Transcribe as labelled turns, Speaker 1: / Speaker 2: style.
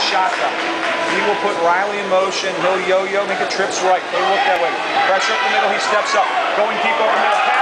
Speaker 1: shotgun. He will put Riley in motion. He'll yo-yo, make a trips right. They look that way. Pressure up the middle. He steps up. Going deep over the middle.